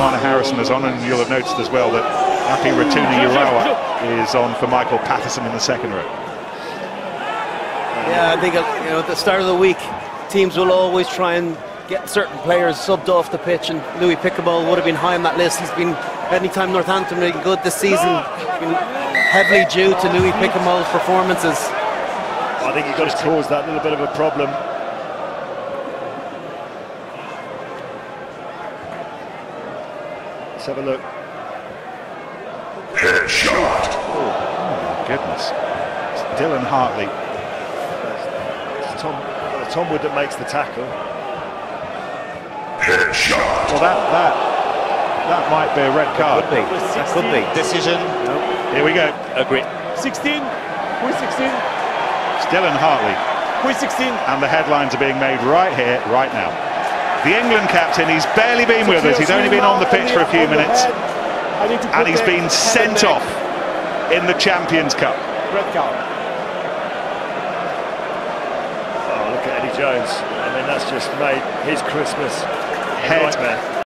Teimana Harrison is on, and you'll have noticed as well that Api Ratuniyarawa is on for Michael Paterson in the second row. Yeah, I think uh, you know at the start of the week, teams will always try and get certain players subbed off the pitch, and Louis Picamoles would have been high on that list. He's been anytime Northampton been good this season, been heavily due to Louis Picamoles' performances. I think he got to cause that little bit of a problem. Let's have a look. Headshot. Oh, my goodness. It's Dylan Hartley. It's Tom, uh, Tom Wood that makes the tackle. Headshot. Well, that that that might be a red card. Could be. That could be. Decision. Here we go. Agree. 16. Who is 16? It's Dylan Hartley. Who is 16? And the headlines are being made right here, right now. The England captain, he's barely been with us. He's only been on the pitch for a few minutes. And he's been sent off in the Champions Cup. Red card. Oh, look at Eddie Jones. I mean, that's just made his Christmas Head nightmare.